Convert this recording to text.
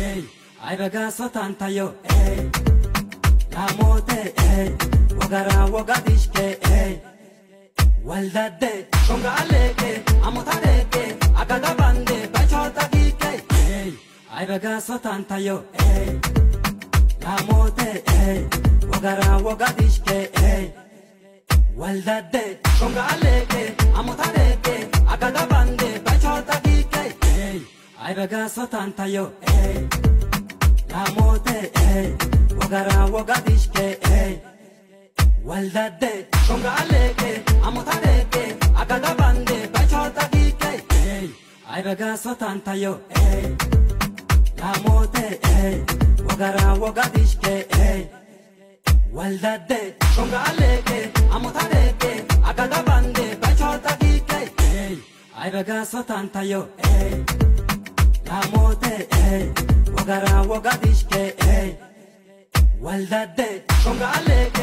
Hey, ay baga sotantayo. Hey, namote. Hey, wagara wagadishke. Hey, waldade. Konga aleke, amotareke, agagabande, bachota gike. Hey, ay baga sotantayo. Hey, namote. Hey, wagara wagadishke. Hey, waldade. Konga aleke, Hey, ay baga sotantayo. Hey, eh. namote. Hey, eh. wagara wagadishke. Hey, eh. waldade. Konga aleke, amotareke, agagabande, bachota gike. Hey, ay baga sotantayo. Hey, namote. Hey, wagara wagadishke. Hey, waldade. Konga aleke, amotareke, agagabande, bachota gike. Hey, ay baga sotantayo. Hey, namote. Hey, wagara wagadishke. Eh. Hey, waldade. Konga amotareke,